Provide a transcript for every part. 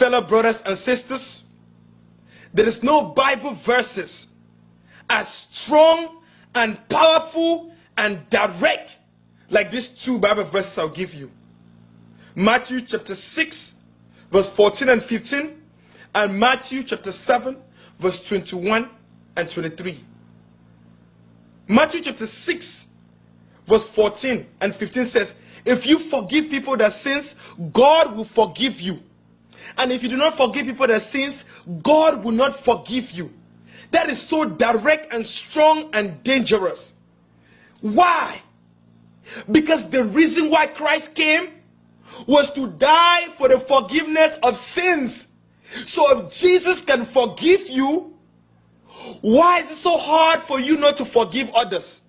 fellow brothers and sisters, there is no Bible verses as strong and powerful and direct like these two Bible verses I'll give you. Matthew chapter 6, verse 14 and 15, and Matthew chapter 7, verse 21 and 23. Matthew chapter 6, verse 14 and 15 says, If you forgive people their sins, God will forgive you. And if you do not forgive people their sins, God will not forgive you. That is so direct and strong and dangerous. Why? Because the reason why Christ came was to die for the forgiveness of sins. So if Jesus can forgive you, why is it so hard for you not to forgive others?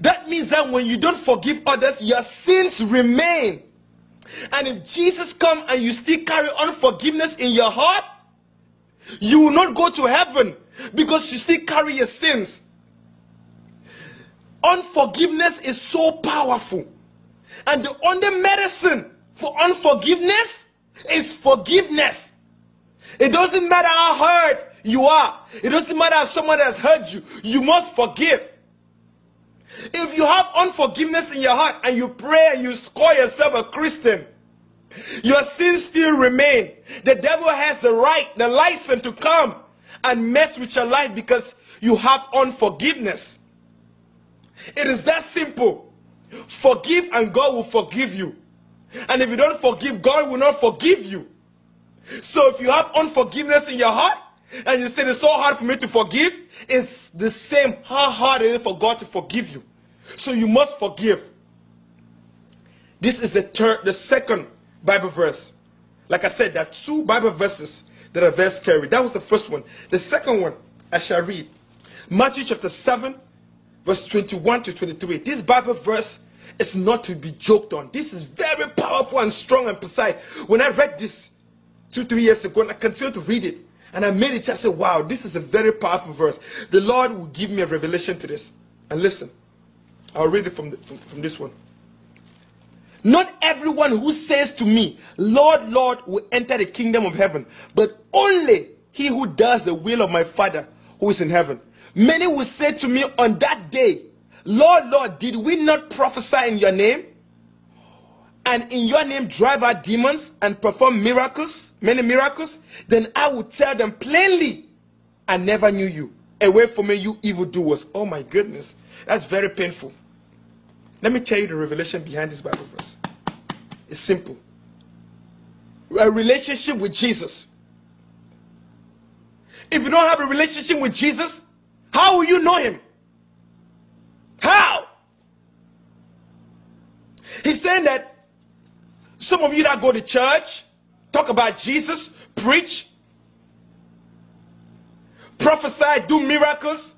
That means that when you don't forgive others, your sins remain. And if Jesus comes and you still carry unforgiveness in your heart, you will not go to heaven because you still carry your sins. Unforgiveness is so powerful. And the only medicine for unforgiveness is forgiveness. It doesn't matter how hurt you are. It doesn't matter if someone has hurt you. You must forgive. If you have unforgiveness in your heart and you pray and you call yourself a Christian, your sins still remain. The devil has the right, the license to come and mess with your life because you have unforgiveness. It is that simple. Forgive and God will forgive you. And if you don't forgive, God will not forgive you. So if you have unforgiveness in your heart and you say it's so hard for me to forgive, it's the same how hard it is for God to forgive you. So you must forgive. This is the third, the second Bible verse. Like I said, there are two Bible verses that are very scary. That was the first one. The second one, I shall read. Matthew chapter 7, verse 21 to 23. This Bible verse is not to be joked on. This is very powerful and strong and precise. When I read this two, three years ago, and I continue to read it, and I made it, I said, wow, this is a very powerful verse. The Lord will give me a revelation to this. And listen, I'll read it from, the, from, from this one. Not everyone who says to me, Lord, Lord, will enter the kingdom of heaven, but only he who does the will of my Father who is in heaven. Many will say to me on that day, Lord, Lord, did we not prophesy in your name? And in your name drive out demons and perform miracles, many miracles? Then I will tell them plainly, I never knew you. Away from me, you evildoers. Oh my goodness. That's very painful. Let me tell you the revelation behind this Bible verse. It's simple. A relationship with Jesus. If you don't have a relationship with Jesus, how will you know him? How? He's saying that some of you that go to church, talk about Jesus, preach, prophesy, do miracles,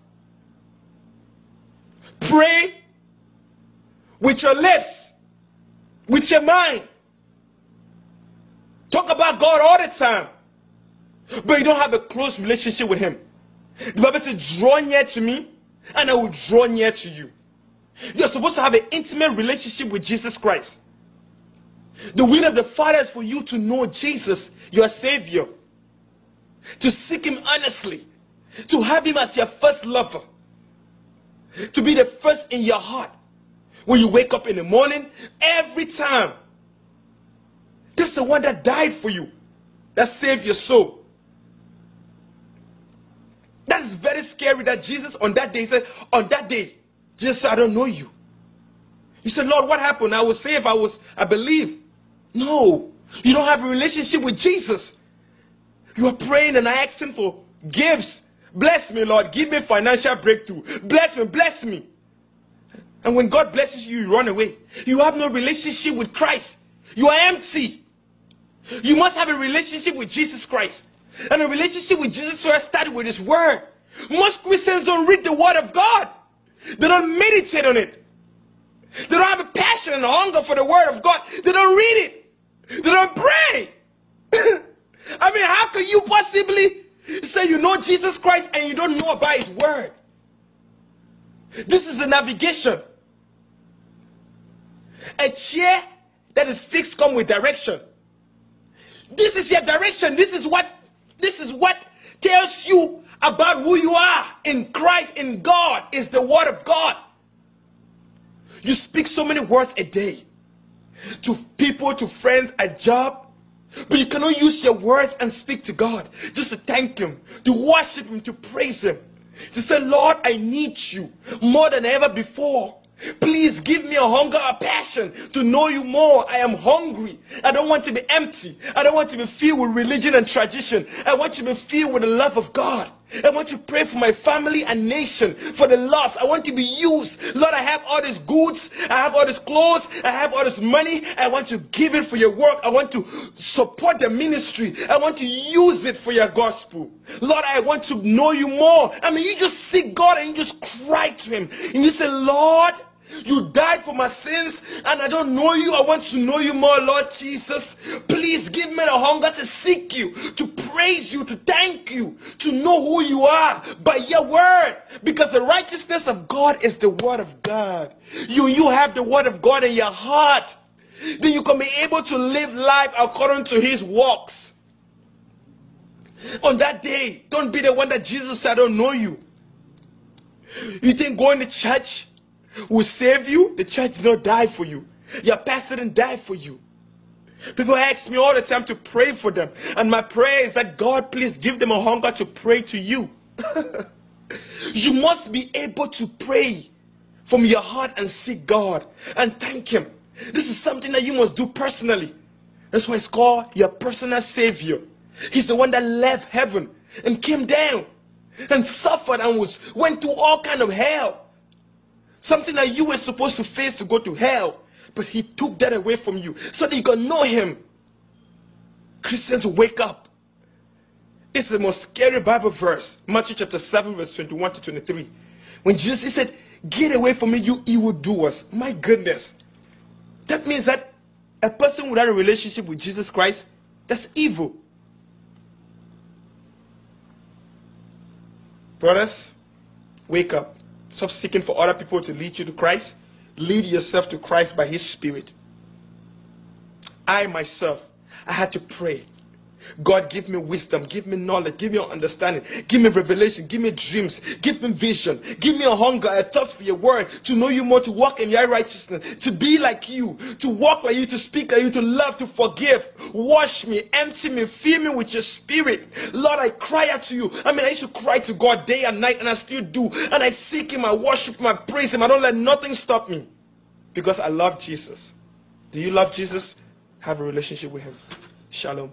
pray with your lips, with your mind. Talk about God all the time. But you don't have a close relationship with Him. The Bible says, draw near to me, and I will draw near to you. You're supposed to have an intimate relationship with Jesus Christ. The will of the Father is for you to know Jesus, your Savior. To seek Him earnestly. To have Him as your first lover. To be the first in your heart. When you wake up in the morning, every time. This is the one that died for you. That saved your soul. That is very scary that Jesus on that day said, on that day, Jesus I don't know you. You said, Lord, what happened? I was saved. I was, I believe. No. You don't have a relationship with Jesus. You are praying and asking for gifts. Bless me, Lord. Give me financial breakthrough. Bless me, bless me. And when God blesses you, you run away. You have no relationship with Christ. You are empty. You must have a relationship with Jesus Christ. And a relationship with Jesus Christ started with His Word. Most Christians don't read the Word of God. They don't meditate on it. They don't have a passion and a hunger for the Word of God. They don't read it. They don't pray. I mean, how can you possibly say you know Jesus Christ and you don't know about His Word? This is a navigation. A chair that is fixed come with direction. This is your direction. This is what this is what tells you about who you are in Christ, in God, is the Word of God. You speak so many words a day to people, to friends, a job, but you cannot use your words and speak to God just to thank Him, to worship Him, to praise Him, to say, Lord, I need you more than ever before. Please give me a hunger, a passion to know you more. I am hungry. I don't want to be empty. I don't want to be filled with religion and tradition. I want to be filled with the love of God. I want to pray for my family and nation, for the lost. I want to be used. Lord, I have all these goods. I have all these clothes. I have all this money. I want to give it for your work. I want to support the ministry. I want to use it for your gospel. Lord, I want to know you more. I mean, you just seek God and you just cry to Him. And you say, Lord, you died for my sins, and I don't know you. I want to know you more, Lord Jesus. Please give me the hunger to seek you, to praise you, to thank you, to know who you are by your word. Because the righteousness of God is the word of God. You, you have the word of God in your heart. Then you can be able to live life according to his works. On that day, don't be the one that Jesus said, I don't know you. You think going to church will save you, the church did not die for you. Your pastor didn't die for you. People ask me all the time to pray for them. And my prayer is that God, please give them a hunger to pray to you. you must be able to pray from your heart and seek God and thank Him. This is something that you must do personally. That's why it's called your personal Savior. He's the one that left heaven and came down and suffered and was went through all kind of hell Something that you were supposed to face to go to hell. But he took that away from you so that you can know him. Christians, wake up. This is the most scary Bible verse. Matthew chapter 7, verse 21 to 23. When Jesus he said, Get away from me, you evil doers. My goodness. That means that a person without a relationship with Jesus Christ, that's evil. Brothers, wake up. Stop seeking for other people to lead you to Christ. Lead yourself to Christ by His Spirit. I myself, I had to pray. God, give me wisdom, give me knowledge, give me understanding, give me revelation, give me dreams, give me vision, give me a hunger, a thirst for your word, to know you more, to walk in your righteousness, to be like you, to walk like you, to speak like you, to love, to forgive. Wash me, empty me, fill me with your spirit. Lord, I cry out to you. I mean, I used to cry to God day and night, and I still do. And I seek Him, I worship Him, I praise Him. I don't let nothing stop me because I love Jesus. Do you love Jesus? Have a relationship with Him. Shalom.